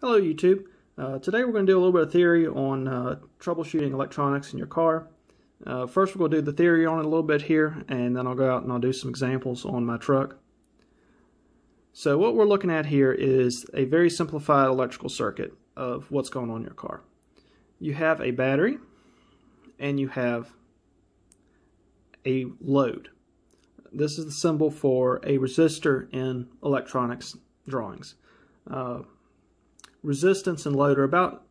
Hello YouTube. Uh, today we're going to do a little bit of theory on uh, troubleshooting electronics in your car. Uh, first we're going to do the theory on it a little bit here and then I'll go out and I'll do some examples on my truck. So what we're looking at here is a very simplified electrical circuit of what's going on in your car. You have a battery and you have a load. This is the symbol for a resistor in electronics drawings. Resistance and load are about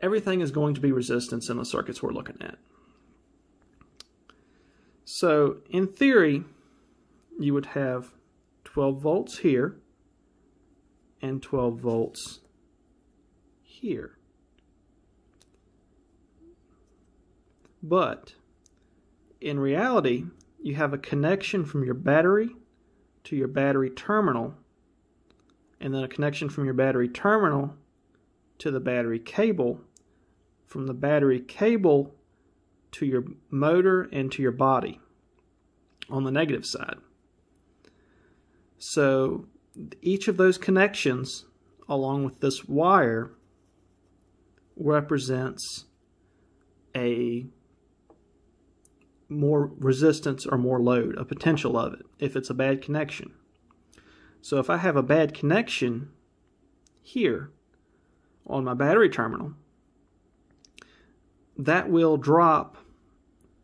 everything is going to be resistance in the circuits we're looking at. So in theory, you would have 12 volts here and 12 volts here. But in reality, you have a connection from your battery to your battery terminal and then a connection from your battery terminal to the battery cable, from the battery cable to your motor and to your body on the negative side. So each of those connections, along with this wire, represents a more resistance or more load, a potential of it, if it's a bad connection. So if I have a bad connection here on my battery terminal, that will drop,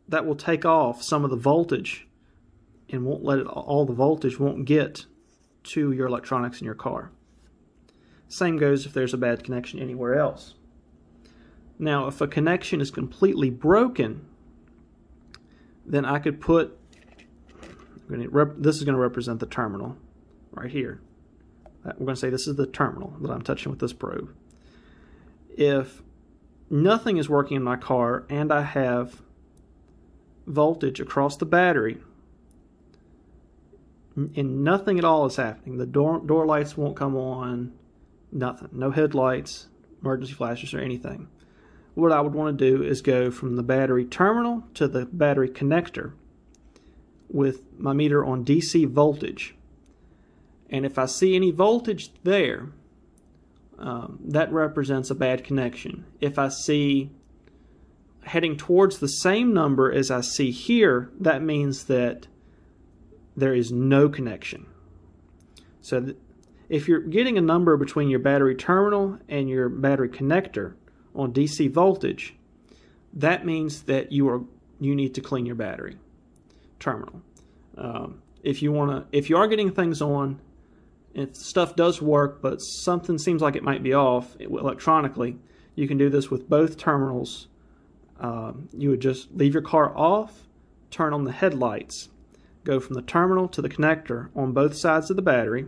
that will take off some of the voltage and won't let it, all the voltage won't get to your electronics in your car. Same goes if there's a bad connection anywhere else. Now, if a connection is completely broken, then I could put, this is going to represent the terminal right here. Uh, we're going to say this is the terminal that I'm touching with this probe. If nothing is working in my car and I have voltage across the battery and nothing at all is happening, the door, door lights won't come on, nothing, no headlights, emergency flashes, or anything. What I would want to do is go from the battery terminal to the battery connector with my meter on DC voltage and if I see any voltage there, um, that represents a bad connection. If I see heading towards the same number as I see here, that means that there is no connection. So if you're getting a number between your battery terminal and your battery connector on DC voltage, that means that you are you need to clean your battery terminal. Um, if you want to, if you are getting things on if stuff does work, but something seems like it might be off electronically, you can do this with both terminals. Um, you would just leave your car off, turn on the headlights, go from the terminal to the connector on both sides of the battery,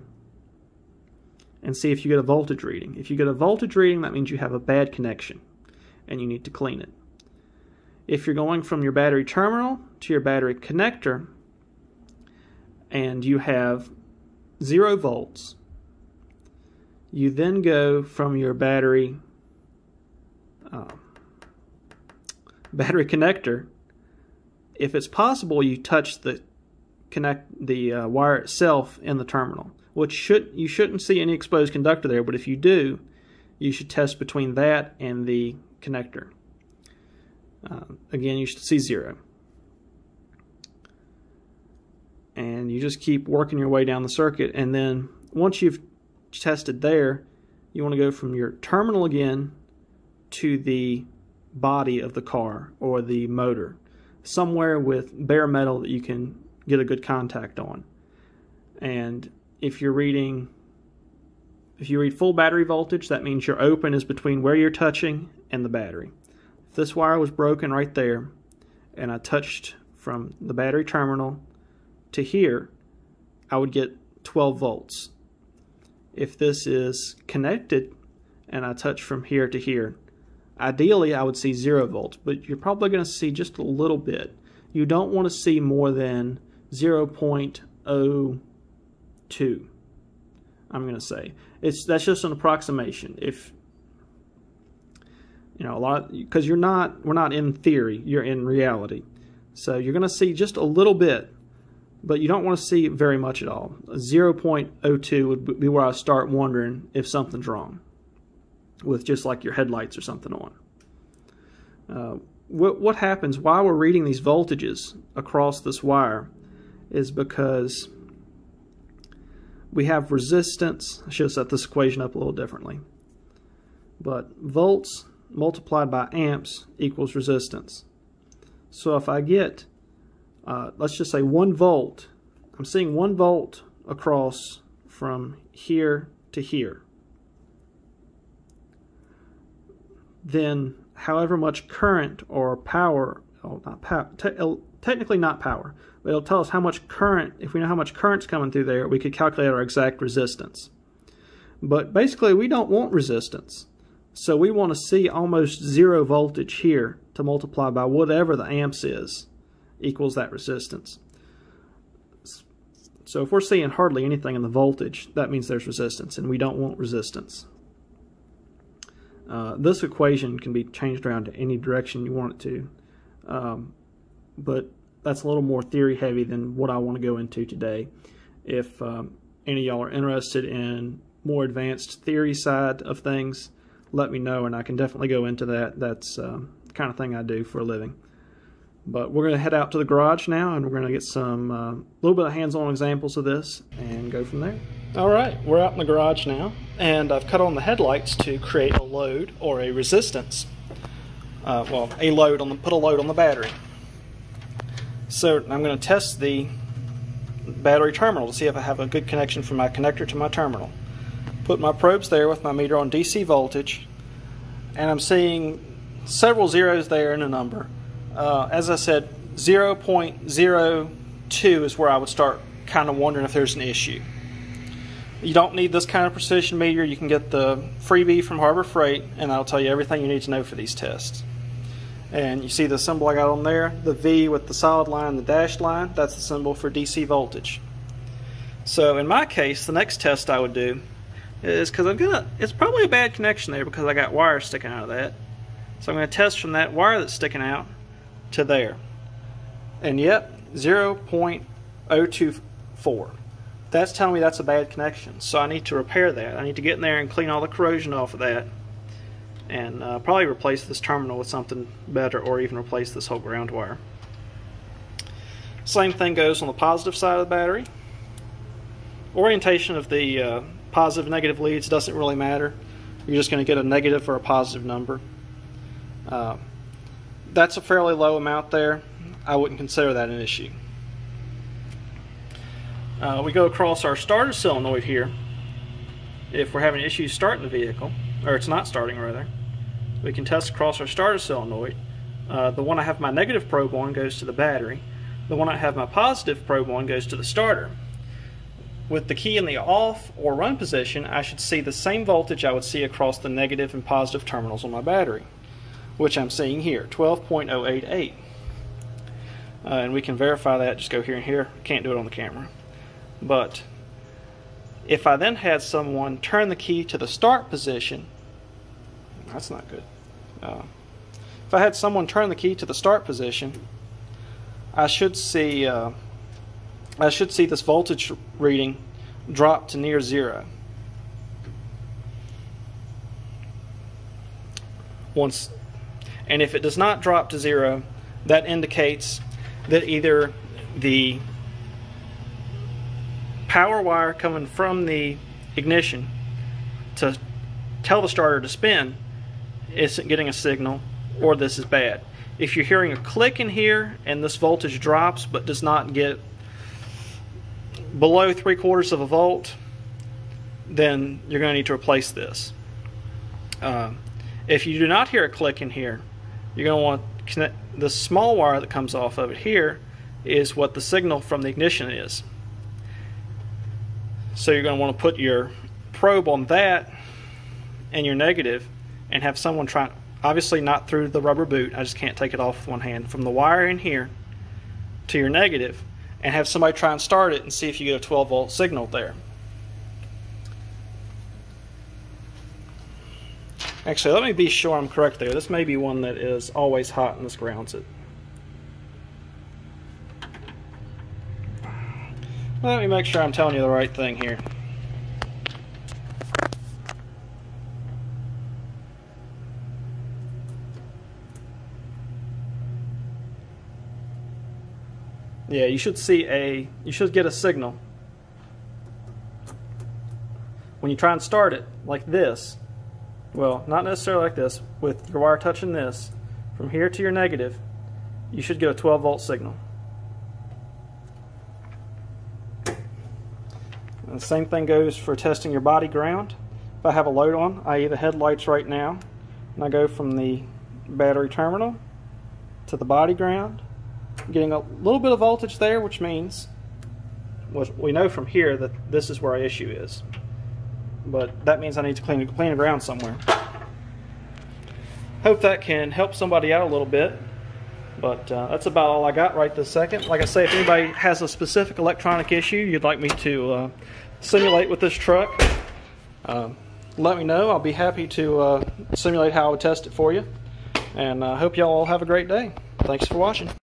and see if you get a voltage reading. If you get a voltage reading, that means you have a bad connection and you need to clean it. If you're going from your battery terminal to your battery connector and you have 0 volts. You then go from your battery uh, battery connector. If it's possible, you touch the connect the uh, wire itself in the terminal, which should you shouldn't see any exposed conductor there. But if you do, you should test between that and the connector. Uh, again, you should see zero and you just keep working your way down the circuit. And then once you've tested there you want to go from your terminal again to the body of the car or the motor somewhere with bare metal that you can get a good contact on. And if you're reading if you read full battery voltage that means your open is between where you're touching and the battery. If this wire was broken right there and I touched from the battery terminal to here, I would get 12 volts. If this is connected and I touch from here to here, ideally I would see 0 volts, but you're probably going to see just a little bit. You don't want to see more than 0.02. I'm going to say it's that's just an approximation. If you know a lot because you're not we're not in theory, you're in reality. So you're going to see just a little bit but you don't want to see very much at all. 0.02 would be where I start wondering if something's wrong. with just like your headlights or something on. Uh, what, what happens while we're reading these voltages across this wire is because we have resistance. I should have set this equation up a little differently. But volts multiplied by amps equals resistance. So if I get, uh, let's just say 1 volt, I'm seeing 1 volt across from here to here. Then however much current or power, oh, not power, te technically not power, but it'll tell us how much current, if we know how much current's coming through there, we could calculate our exact resistance. But basically we don't want resistance. So we want to see almost zero voltage here to multiply by whatever the amps is equals that resistance. So if we're seeing hardly anything in the voltage, that means there's resistance, and we don't want resistance. Uh, this equation can be changed around to any direction you want it to, um, but that's a little more theory heavy than what I want to go into today. If um, any of y'all are interested in more advanced theory side of things, let me know, and I can definitely go into that. That's um, the kind of thing I do for a living. But we're going to head out to the garage now and we're going to get some a uh, little bit of hands-on examples of this and go from there. All right, we're out in the garage now and I've cut on the headlights to create a load or a resistance. Uh, well, a load on the put a load on the battery. So I'm going to test the battery terminal to see if I have a good connection from my connector to my terminal. Put my probes there with my meter on DC voltage and I'm seeing several zeros there in a number uh, as I said, 0.02 is where I would start kind of wondering if there's an issue. You don't need this kind of precision meter. You can get the freebie from Harbor Freight, and I'll tell you everything you need to know for these tests. And you see the symbol I got on there, the V with the solid line, the dashed line, that's the symbol for DC voltage. So in my case, the next test I would do is because I'm gonna, it's probably a bad connection there because I got wire sticking out of that. So I'm gonna test from that wire that's sticking out to there. And yep, 0.024. That's telling me that's a bad connection. So I need to repair that. I need to get in there and clean all the corrosion off of that. And uh, probably replace this terminal with something better or even replace this whole ground wire. Same thing goes on the positive side of the battery. Orientation of the uh, positive negative leads doesn't really matter. You're just going to get a negative or a positive number. Uh, that's a fairly low amount there. I wouldn't consider that an issue. Uh, we go across our starter solenoid here. If we're having issues starting the vehicle, or it's not starting rather, we can test across our starter solenoid. Uh, the one I have my negative probe on goes to the battery. The one I have my positive probe on goes to the starter. With the key in the off or run position, I should see the same voltage I would see across the negative and positive terminals on my battery which I'm seeing here, 12.088. Uh, and we can verify that, just go here and here. Can't do it on the camera. But if I then had someone turn the key to the start position, that's not good. Uh, if I had someone turn the key to the start position, I should see uh, I should see this voltage reading drop to near zero. Once and if it does not drop to zero, that indicates that either the power wire coming from the ignition to tell the starter to spin isn't getting a signal or this is bad. If you're hearing a click in here and this voltage drops but does not get below three quarters of a volt, then you're going to need to replace this. Uh, if you do not hear a click in here, you're going to want to connect the small wire that comes off of it here is what the signal from the ignition is. So you're going to want to put your probe on that and your negative and have someone try, obviously not through the rubber boot, I just can't take it off with one hand, from the wire in here to your negative and have somebody try and start it and see if you get a 12 volt signal there. Actually, let me be sure I'm correct there. This may be one that is always hot and this grounds it. Let me make sure I'm telling you the right thing here. Yeah, you should see a, you should get a signal. When you try and start it, like this, well, not necessarily like this, with your wire touching this, from here to your negative, you should get a 12 volt signal. And the same thing goes for testing your body ground. If I have a load on, i.e. the headlights right now, and I go from the battery terminal to the body ground, I'm getting a little bit of voltage there, which means we know from here that this is where our issue is. But that means I need to clean, clean the ground somewhere. Hope that can help somebody out a little bit. But uh, that's about all I got right this second. Like I say, if anybody has a specific electronic issue you'd like me to uh, simulate with this truck, uh, let me know. I'll be happy to uh, simulate how I would test it for you. And I uh, hope y'all all have a great day. Thanks for watching.